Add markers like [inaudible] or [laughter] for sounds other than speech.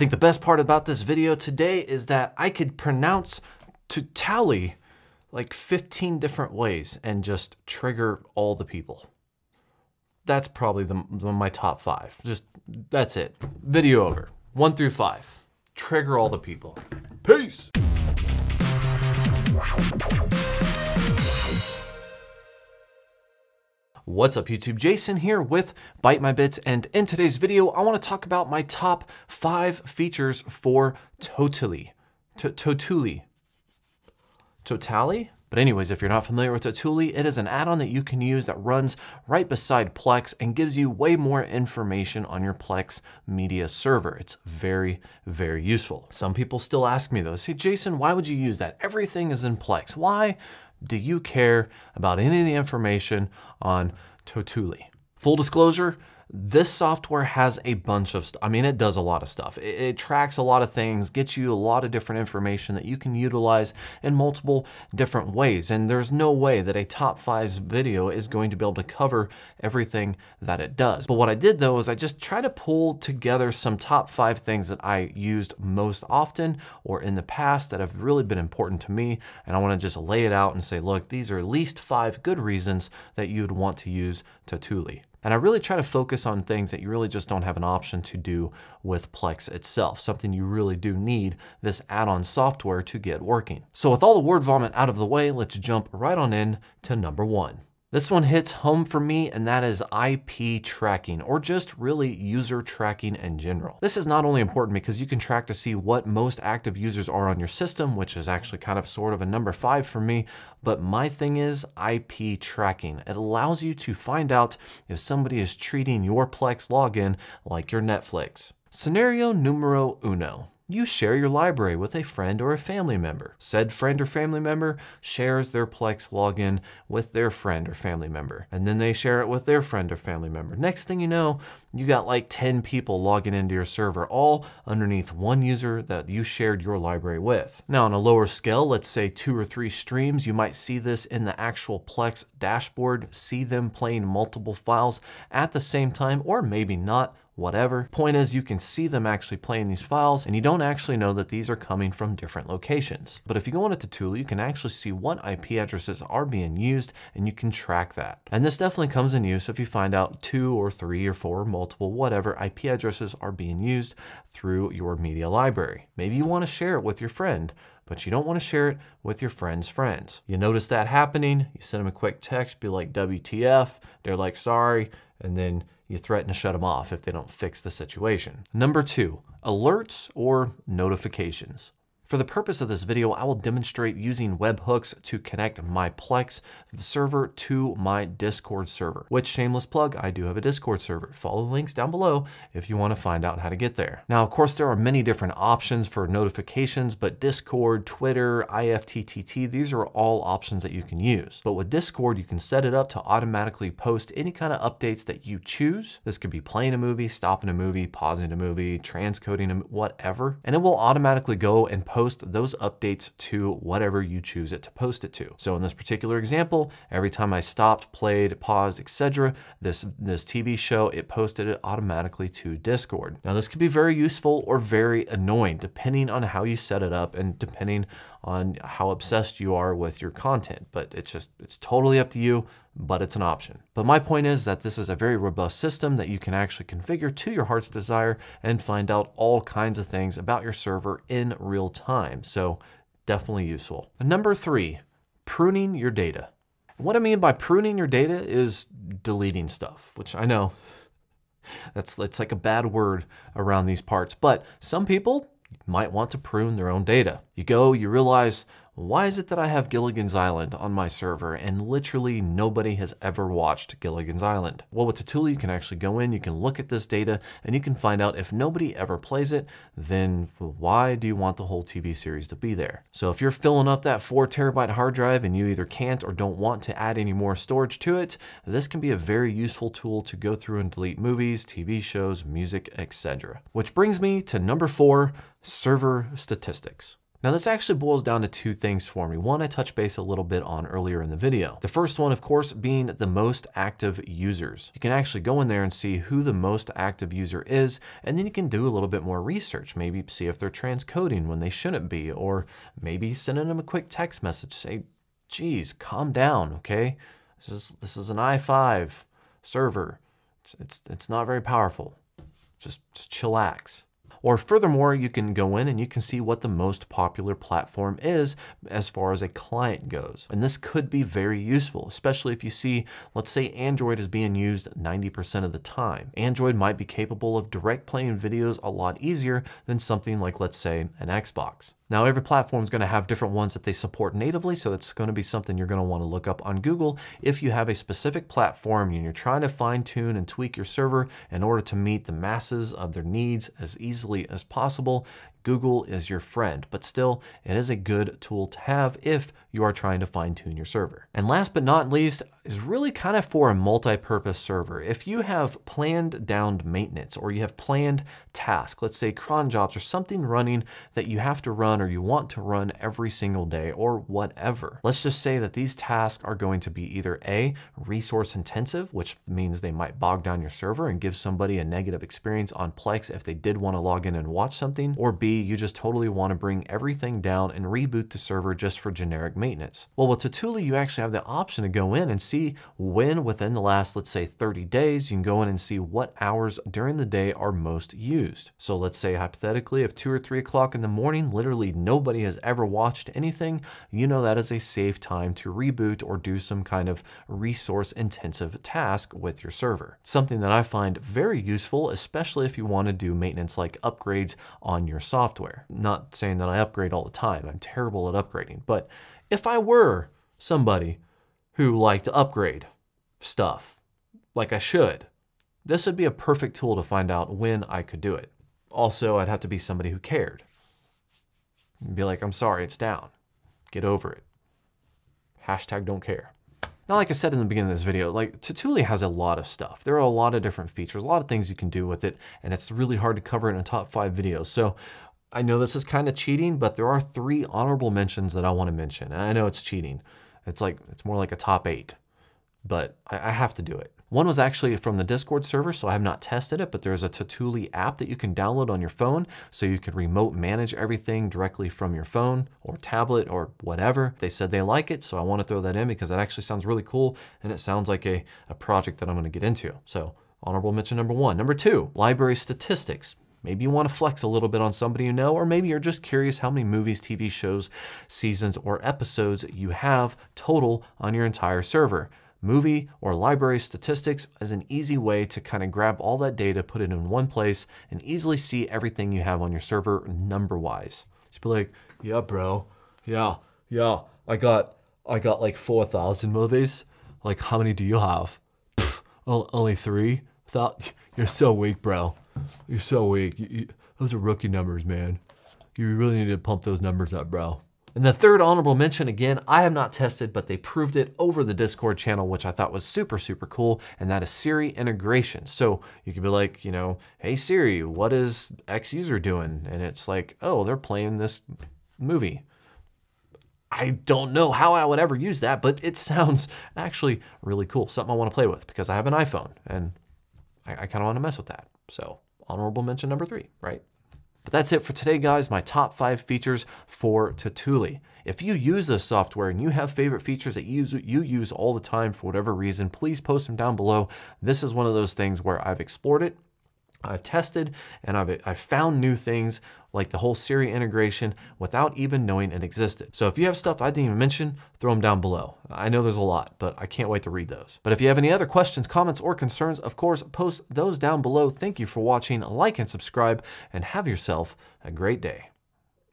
think the best part about this video today is that I could pronounce Tautulli like 15 different ways and just trigger all the people. That's probably the, the, my top five. Just, that's it. Video over. One through five. Trigger all the people. Peace. What's up YouTube? Jason here with Byte My Bits and in today's video I want to talk about my top 5 features for Tautulli. Tautulli. Tautulli? But anyways, if you're not familiar with Tautulli, it is an add-on that you can use that runs right beside Plex and gives you way more information on your Plex media server. It's very, very useful. Some people still ask me though, say, Jason, why would you use that? Everything is in Plex. Why do you care about any of the information on Tautulli? Full disclosure, this software has a bunch of, stuff. I mean, it does a lot of stuff. It, it, tracks a lot of things, gets you a lot of different information that you can utilize in multiple different ways. And there's no way that a top five video is going to be able to cover everything that it does. But what I did though is I just try to pull together some top five things that I used most often or in the past that have really been important to me. And I want to just lay it out and say, look, these are at least five good reasons that you would want to use Tautulli. And I really try to focus on things that you really just don't have an option to do with Plex itself, something you really do need this add-on software to get working. So with all the word vomit out of the way, let's jump right on in to number one. This one hits home for me, and that is IP tracking, or just really user tracking in general. This is not only important because you can track to see what most active users are on your system, which is actually kind of sort of a number five for me, but my thing is IP tracking. It allows you to find out if somebody is treating your Plex login like your Netflix. Scenario numero uno you share your library with a friend or a family member. Said friend or family member shares their Plex login with their friend or family member, and then they share it with their friend or family member. Next thing you know, you got like 10 people logging into your server, all underneath one user that you shared your library with. Now on a lower scale, let's say two or three streams, you might see this in the actual Plex dashboard, see them playing multiple files at the same time, or maybe not, whatever. Point is you can see them actually playing these files and you don't actually know that these are coming from different locations. But if you go into Tautulli, you can actually see what IP addresses are being used and you can track that. And this definitely comes in use if you find out two or three or four, multiple, whatever IP addresses are being used through your media library. Maybe you want to share it with your friend but you don't want to share it with your friend's friends. You notice that happening, you send them a quick text, be like, WTF, they're like, sorry, and then you threaten to shut them off if they don't fix the situation. Number two, alerts or notifications. For the purpose of this video, I will demonstrate using webhooks to connect my Plex server to my Discord server, which shameless plug, I do have a Discord server. Follow the links down below if you wanna find out how to get there. Now, of course, there are many different options for notifications, but Discord, Twitter, IFTTT, these are all options that you can use. But with Discord, you can set it up to automatically post any kind of updates that you choose. This could be playing a movie, stopping a movie, pausing a movie, transcoding a whatever, and it will automatically go and post post those updates to whatever you choose it to post it to. So in this particular example, every time I stopped, played, paused, etc., this, this TV show, it posted it automatically to Discord. Now this could be very useful or very annoying depending on how you set it up and depending on how obsessed you are with your content, but it's just, it's totally up to you, but it's an option. But my point is that this is a very robust system that you can actually configure to your heart's desire and find out all kinds of things about your server in real time. So definitely useful. Number three, pruning your data. What I mean by pruning your data is deleting stuff, which I know [laughs] that's, that's like a bad word around these parts, but some people might want to prune their own data. You go, you realize, why is it that I have Gilligan's Island on my server and literally nobody has ever watched Gilligan's Island? Well, with Tautulli, you can actually go in, you can look at this data, and you can find out if nobody ever plays it, then why do you want the whole TV series to be there? So if you're filling up that four terabyte hard drive and you either can't or don't want to add any more storage to it, this can be a very useful tool to go through and delete movies, TV shows, music, etc. Which brings me to number four, server statistics. Now this actually boils down to two things for me. One I touched base a little bit on earlier in the video. The first one, of course, being the most active users. You can actually go in there and see who the most active user is, and then you can do a little bit more research. Maybe see if they're transcoding when they shouldn't be, or maybe sending them a quick text message. Say, geez, calm down, okay? This is, this is an i5 server. It's, it's, it's not very powerful. Just, just chillax. Or furthermore, you can go in and you can see what the most popular platform is as far as a client goes. And this could be very useful, especially if you see, let's say Android is being used 90% of the time. Android might be capable of direct playing videos a lot easier than something like, let's say, an Xbox. Now, every platform is going to have different ones that they support natively, so that's going to be something you're going to want to look up on Google if you have a specific platform and you're trying to fine tune and tweak your server in order to meet the masses of their needs as easily as possible. Google is your friend, but still, it is a good tool to have if you are trying to fine tune your server. And last but not least is really kind of for a multi-purpose server. If you have planned down maintenance or you have planned tasks, let's say cron jobs or something running that you have to run or you want to run every single day or whatever. Let's just say that these tasks are going to be either A, resource intensive, which means they might bog down your server and give somebody a negative experience on Plex if they did want to log in and watch something, or B, you just totally want to bring everything down and reboot the server just for generic maintenance. Well, with Tautulli, you actually have the option to go in and see when within the last, let's say 30 days, you can go in and see what hours during the day are most used. So let's say hypothetically, if two or three o'clock in the morning, literally nobody has ever watched anything, you know that is a safe time to reboot or do some kind of resource intensive task with your server. Something that I find very useful, especially if you want to do maintenance like upgrades on your software software. Not saying that I upgrade all the time. I'm terrible at upgrading. But if I were somebody who liked to upgrade stuff like I should, this would be a perfect tool to find out when I could do it. Also, I'd have to be somebody who cared. Be like, I'm sorry, it's down. Get over it. Hashtag don't care. Now, like I said in the beginning of this video, like Tautulli has a lot of stuff. There are a lot of different features, a lot of things you can do with it, and it's really hard to cover in a top five videos. So I know this is kind of cheating, but there are three honorable mentions that I want to mention. And I know it's cheating. It's like, it's more like a top eight, but I, I have to do it. One was actually from the Discord server, so I have not tested it, but there's a Tautulli app that you can download on your phone so you can remote manage everything directly from your phone or tablet or whatever. They said they like it, so I want to throw that in because that actually sounds really cool and it sounds like a, a project that I'm going to get into. So honorable mention number one. Number two, library statistics. Maybe you want to flex a little bit on somebody you know, or maybe you're just curious how many movies, TV shows, seasons, or episodes you have total on your entire server. Movie or library statistics is an easy way to kind of grab all that data, put it in one place, and easily see everything you have on your server number-wise. Just be like, yeah, bro, yeah, yeah, I got, I got like 4,000 movies. Like, how many do you have? Only three? Thought you're so weak, bro. You're so weak. You, you, those are rookie numbers, man. You really need to pump those numbers up, bro. And the third honorable mention, again, I have not tested, but they proved it over the Discord channel, which I thought was super, super cool, and that is Siri integration. So you could be like, you know, hey Siri, what is X user doing? And it's like, oh, they're playing this movie. I don't know how I would ever use that, but it [laughs] sounds actually really cool. Something I want to play with because I have an iPhone and I, I kind of want to mess with that. So honorable mention number three, right? But that's it for today, guys. My top five features for Tautulli. If you use this software and you have favorite features that you you use all the time for whatever reason, please post them down below. This is one of those things where I've explored it, I've tested, and I've, I've found new things like the whole Siri integration without even knowing it existed. So if you have stuff I didn't even mention, throw them down below. I know there's a lot, but I can't wait to read those. But if you have any other questions, comments, or concerns, of course, post those down below. Thank you for watching, like and subscribe, and have yourself a great day.